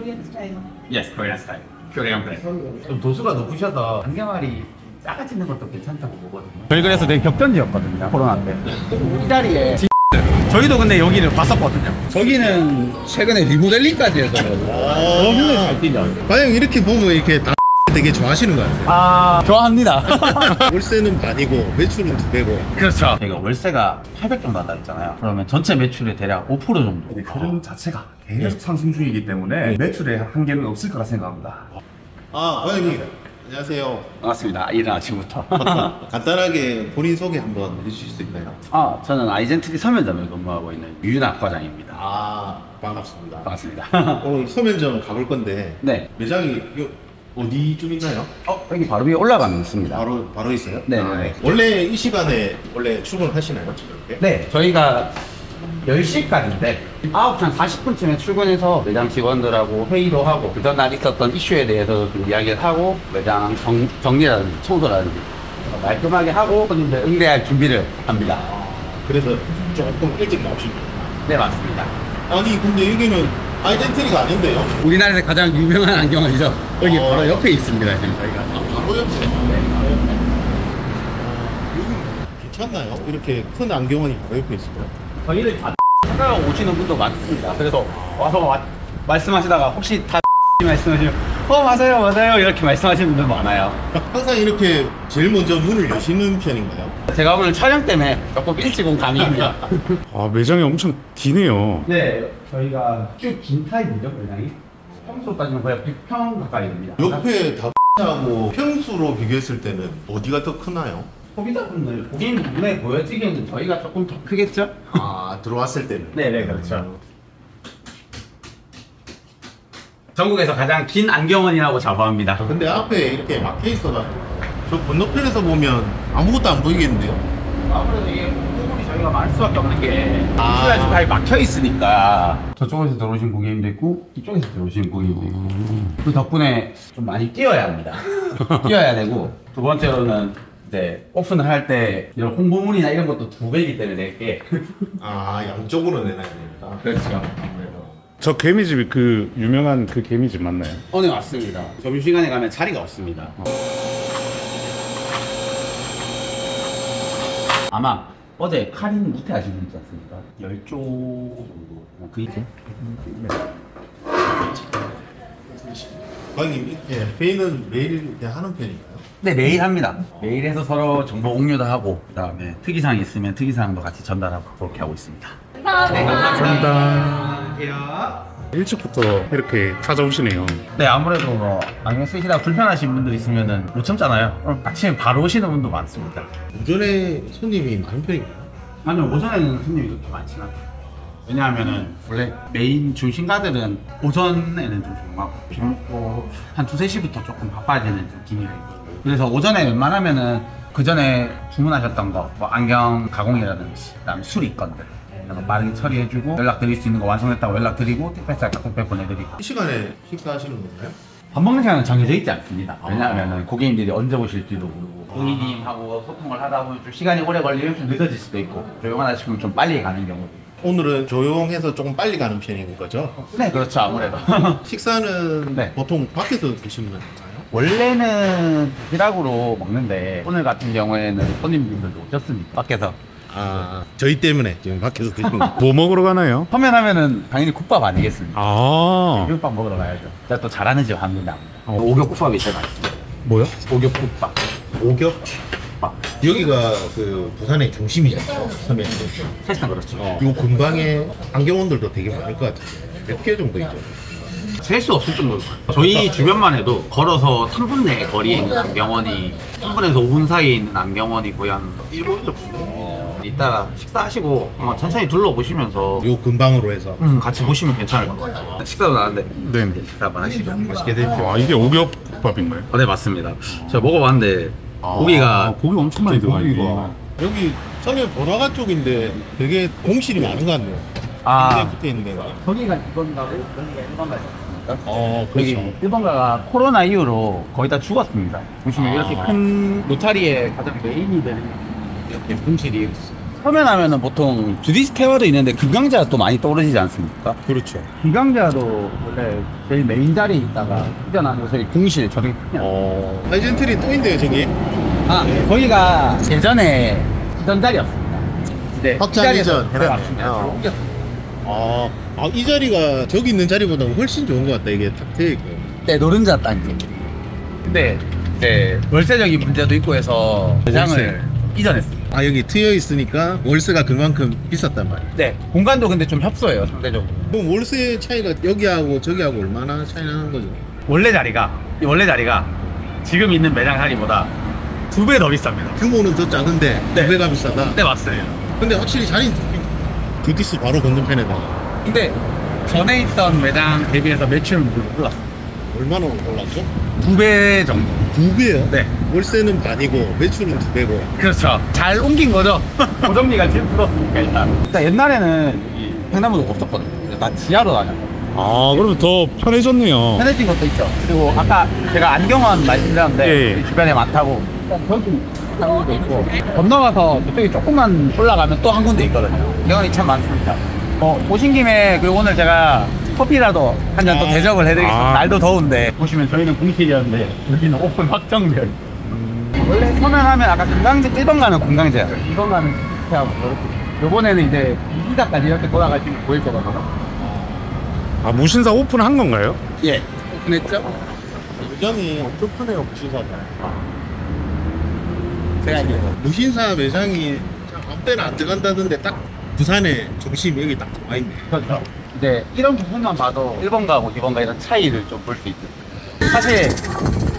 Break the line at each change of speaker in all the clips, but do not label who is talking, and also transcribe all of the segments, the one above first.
Korean style. Yes, Korean style. Korean brand. 좀 도수가 높으셔서 안경알이 작아지는 것도 괜찮다고 보거든요. 저희 그래서 되게 격전지였거든요. 코로나 때. 이 자리에 저희도 근데 여기를 봤었거든요. 저기는 최근에 리모델링까지 해서 너무 잘 뛰죠.
과연 이렇게 보면 이렇게 다 되게 좋아하시는 것 같아요.
아, 좋아합니다.
월세는 반이고 매출은 두 배고.
그렇죠. 저희가 월세가 800 정도 한다 했잖아요. 그러면 전체 매출의 대략 5% 정도.
근데 흐름 자체가 계속 상승 중이기 때문에 매출에 한계는 없을 거라 생각합니다.
아, 과장님. 안녕하세요.
반갑습니다. 이른 아침부터.
간단하게 본인 소개 한번 해주실 수 있나요?
아, 저는 아이젠트리 서면점에 근무하고 있는 유윤학 과장입니다.
아, 반갑습니다.
반갑습니다.
오늘 서면점 가볼 건데
네.
매장이 요- 어디쯤 있나요?
어, 여기 바로 위에 올라가면 있습니다.
바로 바로 있어요?
네,
아,
네.
원래 이 시간에 원래 출근하시나요? 이렇게?
네, 저희가 10시까지인데 9시 한 40분쯤에 출근해서 매장 직원들하고 회의도 하고 그 전 날 있었던 이슈에 대해서 좀 이야기를 하고 매장 정, 정리라든지 청소라든지 말끔하게 하고 손님들 응대할 준비를 합니다.
아, 그래서 조금 일찍 나오신 거예요?
네, 맞습니다.
아니 근데 여기는 아이덴티티가 아닌데요?
우리나라에서 가장 유명한 안경원이죠. 여기
어.
바로 옆에 있습니다, 지금 저희가.
아, 바로 옆에. 아, 여기 괜찮나요? 이렇게 큰 안경원이 바로 옆에 있어요.
저희를 다 찾아오시는 분도 많습니다. 그래서 와서 와- 말씀하시다가 혹시 다 말씀하시면 어 맞아요 맞아요 이렇게 말씀하시는 분들 많아요.
항상 이렇게 제일 먼저 문을 여시는 편인가요?
제가 오늘 촬영 때문에 조금 일찍 온 감입니다.
아 매장이 엄청 기네요.
네, 저희가 쭉 긴 타입이죠, 매장이. 평소 따지면 거의 100평 가까이 됩니다.
옆에 다하고 평수로 비교했을 때는 어디가 더 크나요?
소비자분들 고객 눈에 보여지기에는 저희가 조금 더 크겠죠?
아 들어왔을 때는
네네 그렇죠. 전국에서 가장 긴 안경원이라고 자부합니다.
근데 앞에 이렇게 막혀 있어가지고 저 건너편에서 보면 아무것도 안 보이겠는데요?
아무래도 이게 부분이 저희가 많을 수밖에 없는 게
아.
인수가 지금 다 막혀 있으니까 저쪽에서 들어오신 고객님도 있고 이쪽에서 들어오신 고객님도 있고 그 덕분에 좀 많이 뛰어야 합니다. 뛰어야 되고 두 번째로는 이제 오픈을 할 때 이런 홍보물이나 이런 것도 두 배이기 때문에 이게
아 양쪽으로 내놔야 됩니다.
그렇죠.
저 개미집이 그 유명한 그 개미집 맞나요?
어, 네, 맞습니다. 점심시간에 가면 자리가 없습니다. 아마 어제 카린 무태 하신 분 있지 않습니까? 10조 정도. 그 이제?
과장님 이렇게 회의는 매일 하는 편인가요?
네, 매일 합니다. 매일 해서 서로 정보 공유도 하고, 그 다음에 특이사항 있으면 특이사항도 같이 전달하고, 그렇게 하고 있습니다.
감사합니다. 일찍부터 이렇게 찾아오시네요.
네, 아무래도 뭐, 안경 쓰시다가 불편하신 분들 있으면은 못 참잖아요. 그럼 아침에 바로 오시는 분도 많습니다.
오전에 손님이 많은 편인가요?
아니요 오전에는 손님이 그렇게 많지는 않아요 왜냐하면은 원래 메인 중심가들은 오전에는 좀 조용하고 비 먹고 한 두세 시부터 조금 바빠지는 좀 기미가 있거든요 그래서 오전에 웬만하면은 그 전에 주문하셨던 거 뭐 안경 가공이라든지 그다음에 수리 건들 거 빠르게 처리해주고 연락드릴 수 있는 거 완성됐다고 연락드리고 택배사 택배 보내드리고
이 시간에 식사하시는 건가요?
밥 먹는 시간은 정해져 있지 않습니다. 왜냐하면 고객님들이 언제 오실지도 모르고 고객님하고 소통을 하다 보면 좀 시간이 오래 걸리면 좀 늦어질 수도 있고 조용하다 싶으면 좀 빨리 가는 경우도 있고.
오늘은 조용해서 조금 빨리 가는 편인 거죠?
네, 그렇죠. 아무래도.
식사는
네.
보통 밖에서 드시는 건가요?
원래는 도시락으로 먹는데 오늘 같은 경우에는 손님분들도 오셨으니까 밖에서
아 저희 때문에 지금 밖에서 드시는 거
뭐 먹으러 가나요?
서면하면은 당연히 국밥 아니겠습니까?
아
국밥 먹으러 가야죠. 제가 또 잘하는 집 합니다.
어.
오겹국밥이 제일 맛있어요.
뭐요?
오겹국밥.
오겹밥 여기가 그 부산의 중심이잖아요 서면
사실상 그렇죠.
요 근방에 안경원들도 되게 많을 것 같은데 몇 개 정도 있죠?
셀 수 없을 정도로. 저희 주변만 해도 걸어서 3분 내 거리에 있는 안경원이 3분에서 5분 사이에 있는 안경원이 거의 한 7개 정도 이따가 식사하시고 한번 천천히 둘러보시면서
요 근방으로 해서
음, 같이 보시면 괜찮을 것 같아요. 식사도 나왔는데
네.
식사 한번 하시죠. 맛있게 드십시오.
아 이게 오겹국밥인가요?
어, 네 맞습니다. 제가 먹어봤는데 고기가
고기 엄청 많이 들어가 있네.
고기가. 여기 서면 보라가 쪽인데 되게 공실이 많은 것 같네요
아.
붙어 있는 데가
거기가 2번가고 여기가 1번가였습니까?
어
여기 1번가가 코로나 이후로 거의 다 죽었습니다. 보시면
아.
이렇게 큰 노타리에 가장 메인이 되는 이렇게 분실이 서면 하면은 보통 주디스테와도 있는데 금강제가 또 많이 떠오르지 않습니까?
그렇죠.
금강제도 원래 제일 메인 자리에 있다가 이전하는 저희 궁실 저기
어. 아이젠트리 또 있네요, 저기.
아 거기가 예전에 이전 자리였습니다. 네,
확장
이
이전 해놨네.
들어갔습니다.
어. 아, 아, 이 자리가 저기 있는 자리보다 훨씬 좋은 것 같다. 이게 탁 트여 있고.
네, 노른자 단지. 근데 이제 월세적인 문제도 있고 해서 매장을
월세.
이전했습니다.
아, 여기 트여 있으니까 월세가 그만큼 비쌌단 말이야.
네, 공간도 근데 좀 협소해요, 상대적으로.
그럼 월세 차이가 여기하고 저기하고 얼마나 차이 나는 거죠?
원래 자리가 이 원래 자리가 지금 있는 매장 자리보다 두 배 더 비쌉니다.
규모는 더 작은데
네.
두 배가 비싸다.
네, 맞습니다.
근데 확실히 자리는 주디스 바로 건너편에다가
근데 전에 있던 매장 대비해서 매출은 올랐어요.
얼마나 올랐죠?
두 배 정도.
두 배요?
네.
월세는 반이고 매출은 두 배고.
그렇죠. 잘 옮긴 거죠. 고정비가 제일 줄었으니까 일단. 일단 옛날에는 이 횡단보도 없었거든요. 나 지하로 다녔거든요.
아, 그러면 더 편해졌네요.
편해진 것도 있죠. 그리고 아까 제가 안경원 말씀드렸는데
예, 예.
이 주변에 많다고 일단 저기 한 군데 있고 건너가서 저쪽에 조금만 올라가면 또 한 군데 있거든요. 경험이 참 많습니다. 어, 오신 김에 그 오늘 제가 커피라도 한 잔또
아.
대접을 해드리겠습니다.
아.
날도 더운데 보시면 저희는 공실이었는데 여기는 오픈 확정되어 있어요. 원래 서면하면 아까 금강제 1번 가는 금강제야. 2번 가는 이렇게. 요번에는 이제 이기다까지 이렇게 돌아가시면 보일 거거든요.
아 무신사 오픈한 건가요?
예. 오픈했죠?
매장이 엄청 크네요, 무신사가.
제가 이제
무신사 매장이 참 아무 때나 안 들어간다던데 딱 부산의 중심이 여기 딱 와 있네.
그렇죠. 이제 이런 부분만 봐도 1번가 2번가 이런 차이를 좀 볼 수 있죠. 사실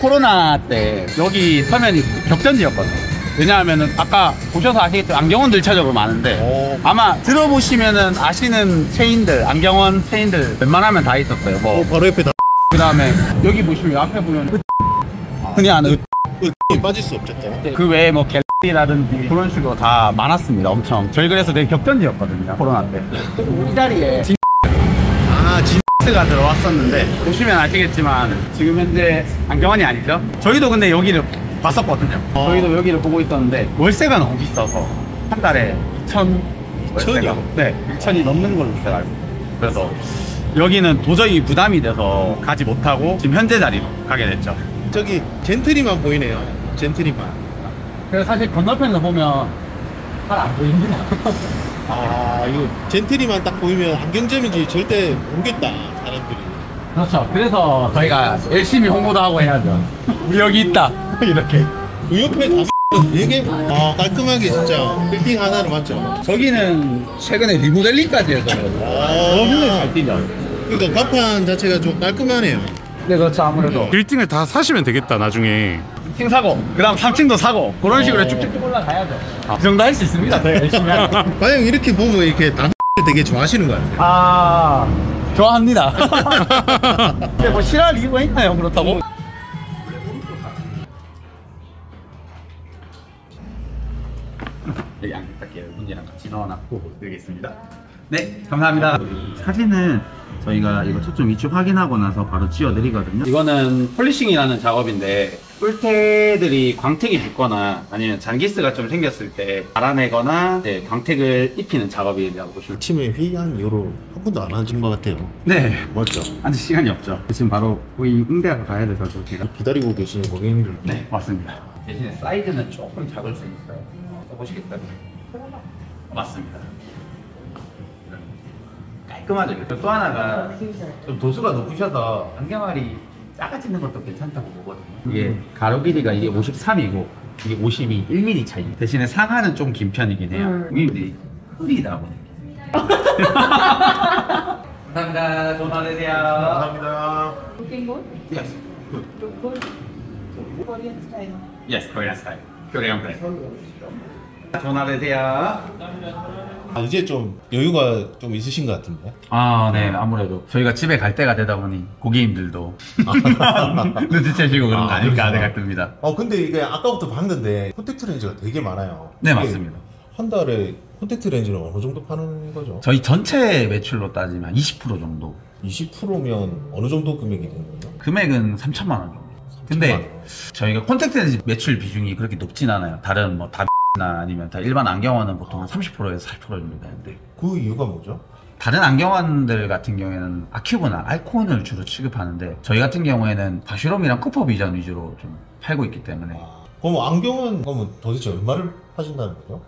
코로나 때 여기 서면이 격전지였거든요. 왜냐하면은 아까 보셔서 아시겠지만 안경원 들차적으로 많은데
오.
아마 들어보시면은 아시는 체인들 안경원 체인들 웬만하면 다 있었어요. 뭐
어, 바로 옆에 다
그 다음에 여기 보시면 앞에 보면 흔히 아는
으, 빠질 수 없죠. 또.
그 외에 뭐 갤리라든지 그런 식으로 다 많았습니다. 엄청 저희 그래서 되게 격전지였거든요. 코로나 때. 이 자리에
아, 진.
가 들어왔었는데 보시면 아시겠지만 지금 현재 안경원이 아니죠? 저희도 근데 여기를 봤었거든요.
어.
저희도 여기를 보고 있었는데 월세가 너무 비싸서 한 달에 2천 월세가? 네 1천이 넘는 걸로 제가 알고. 그래서 여기는 도저히 부담이 돼서 가지 못하고 지금 현재 자리로 가게 됐죠.
저기 젠트리만 보이네요. 젠트리만.
그래서 사실 건너편에서 보면 잘 안 보입니다.
아, 이거 젠트리만 딱 보이면 안경점인지 절대 모르겠다, 사람들이.
그렇죠. 그래서 저희가 열심히 홍보도 하고 해야죠. 우리 여기 있다. 이렇게.
그 옆에 다 되게 아, 깔끔하게 진짜 빌딩 하나로 맞죠?
저기는 최근에 리모델링까지 해서 너무 잘 뛰죠.
그러니까 간판 자체가 좀 깔끔하네요.
네, 그렇죠. 아무래도.
빌딩을 다 사시면 되겠다 나중에
2층 사고, 그 다음 3층도 사고, 그런 식으로
어.
쭉쭉쭉 올라가야죠. 그 정도 할 수 있습니다. 저희가 열심히 하면.
과연 이렇게 보면 이렇게 다 되게 좋아하시는 것 같아요.
아, 좋아합니다. 근데 뭐 싫어할 이유가 있나요? 그렇다고? 여기 안타깝게 문제랑 같이 넣어놨고 드리겠습니다. 네, 감사합니다. 사진은 저희가 이거 초점 위치 확인하고 나서 바로 지워드리거든요. 이거는 polishing이라는 작업인데 뿔테들이 광택이 붙거나 아니면 잔기스가 좀 생겼을 때 알아내거나 이제 광택을 입히는 작업이라고 보시면
아침에 회의한 이후로 한 번도 안 하신 것 같아요.
네,
맞죠?
아직 시간이 없죠. 지금 바로 거의 응대하러 가야 돼서 제가.
기다리고 계시는 고객님들.
네, 맞습니다. 대신에 사이즈는 조금 작을 수 있어요. 써보시겠어요? 맞습니다. 깔끔하죠. 또 하나가 좀 도수가 높으셔서 안경알이 작아 지는 것도 괜찮다고 보거든요. 이게 가로 길이가 이게 53이고 이게 52, 1mm 차이. 대신에 상하는 좀 긴 편이긴 해요. 이게 흐리다고 느껴요. 감사합니다. 좋은 하루 되세요.
감사합니다.
Yes. Yes, Korean style. Korean brand. 전화 되세요.
아, 이제 좀 여유가 좀 있으신 것 같은데.
아, 네, 아무래도 저희가 집에 갈 때가 되다 보니 고객님들도 눈치채시고 그런 거
아,
아닐까
그렇구나.
생각 듭니다.
어, 근데 이게 아까부터 봤는데 콘택트 렌즈가 되게 많아요.
네,
이게
맞습니다.
한 달에 콘택트 렌즈는 어느 정도 파는 거죠?
저희 전체 매출로 따지면 한20% 정도.
20%면 어느 정도 금액이 되는 거죠?
금액은 3천만 원 정도.
3천만
근데
원.
저희가 콘택트 렌즈 매출 비중이 그렇게 높진 않아요. 다른 뭐 다 아니면 다 일반 안경원은 보통 한 30%에서 40% 정도 되는데
그 이유가 뭐죠?
다른 안경원들 같은 경우에는 아큐브나 알콘을 주로 취급하는데 저희 같은 경우에는 바슈롬이랑 쿠퍼 비전 위주로 좀 팔고 있기 때문에
아, 그럼 안경은 그러면 도대체 얼마를 하신다는 거죠?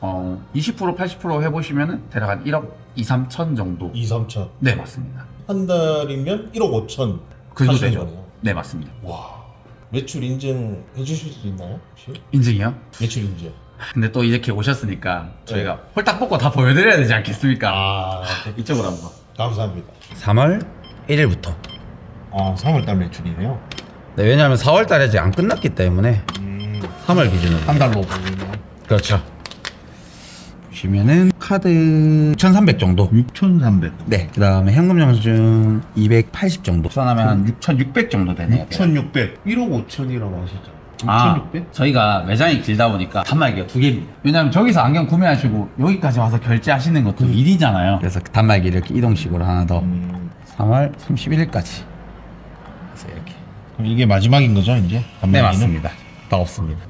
어, 20% 80% 해보시면은 대략 한 1억 2, 3천 정도
2, 3천.
네 맞습니다
한 달이면 1억 5천.
그 정도
하시는
되죠
거네요.
네 맞습니다
와. 매출 인증 해주실 수 있나요? 혹시?
인증이요?
매출 인증.
근데 또 이렇게 오셨으니까 저희가 홀딱 뽑고 다 보여드려야 되지 않겠습니까?
아,
이쪽으로 한번
감사합니다.
3월 1일부터.
아, 3월달 매출이네요.
네, 왜냐하면 4월 달에 아직 안 끝났기 때문에
음.
3월 기준으로.
한 달로
그렇죠. 보시면은 카드 1,300 정도.
6,300.
네. 그다음에 현금 영수증 280 정도.
계산하면 한 6,600 정도 되네요
6,600. 1억 5천이라고 하시죠?
아,
6,600?
저희가 매장이 길다 보니까 단말기가 두 개입니다. 왜냐면 저기서 안경 구매하시고 여기까지 와서 결제하시는 것도 일이잖아요.
그래서 단말기를 이렇게 이동식으로 하나 더.
음.
3월 31일까지. 그래서 이렇게.
그럼 이게 마지막인 거죠, 이제?
네,
단말기는?
맞습니다. 더 없습니다.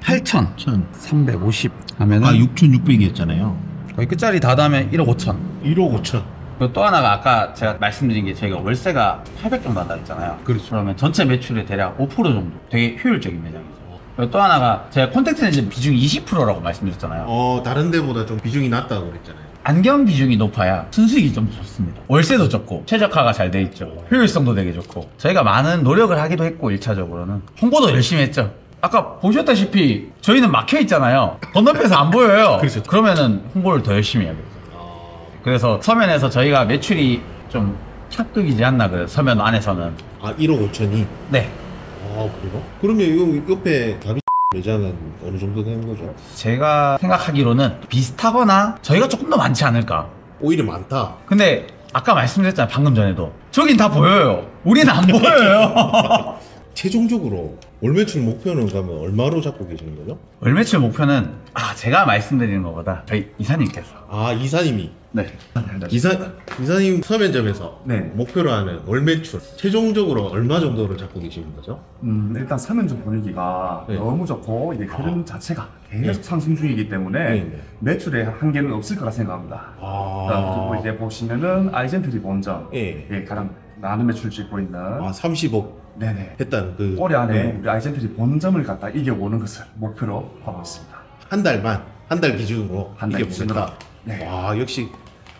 8,000.
1,000.
350 하면은
아, 6,600이었잖아요.
거의 끝자리 다 닿으면 1억 5천.
1억 5천.
그리고 또 하나가 아까 제가 말씀드린 게 저희가 월세가 800 정도 한다 했잖아요.
그렇죠.
그러면 전체 매출의 대략 5% 정도 되게 효율적인 매장이죠. 그리고 또 하나가 제가 콘택트 렌즈 비중이 20%라고 말씀드렸잖아요.
어, 다른 데보다 좀 비중이 낮다고 그랬잖아요.
안경 비중이 높아야 순수익이 좀 좋습니다. 월세도 적고 최적화가 잘 돼 있죠. 효율성도 되게 좋고 저희가 많은 노력을 하기도 했고 1차적으로는 홍보도 열심히 했죠. 아까 보셨다시피 저희는 막혀 있잖아요. 건너편에서 안 보여요.
그렇죠.
그러면은 홍보를 더 열심히 해야 되죠. 그래서 서면에서 저희가 매출이 좀 착극이지 않나 그래요. 서면 안에서는.
아, 1억 5천이?
네.
아, 그래요? 그러면 이거 옆에 다비 매장은 어느 정도 되는 거죠?
제가 생각하기로는 비슷하거나 저희가 조금 더 많지 않을까.
오히려 많다.
근데 아까 말씀드렸잖아요. 방금 전에도. 저긴 다 보여요. 우리는 안 보여요.
최종적으로 월 매출 목표는 그러면 얼마로 잡고 계시는 거죠?
월 매출 목표는 아 제가 말씀드리는 것보다 저희 이사님께서
아, 이사님이.
네.
이사, 이사님 서면점에서
네.
목표로 하는 월 매출 최종적으로 얼마 정도를 잡고 계시는 거죠?
음, 일단 서면점 분위기가
네.
너무 좋고 이제 흐름 자체가 계속
네.
상승 중이기 때문에
네, 네.
매출에 한계는 없을 거라 생각합니다.
아,
그리고 이제 보시면은 아이젠트리 본점
예.
예, 가장 많은 매출 찍고 있는
아, 30억
네네
했다는 그.
올해 안에
네.
우리 아이젠트리 본점을 갖다 이겨보는 것을 목표로 하고 있습니다.
한 달만, 한 달 기준으로
한 달
이겨보겠다.
기준으로. 네.
와, 역시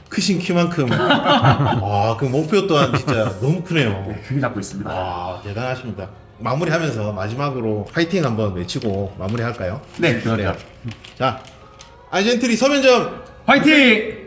크신 키만큼. 와, 그 목표 또한 진짜 너무 크네요.
네, 크게 잡고 있습니다.
와, 대단하십니다. 마무리하면서 마지막으로 파이팅 한번 외치고 마무리할까요?
네, 그래요.
자, 아이젠트리 서면점
화이팅!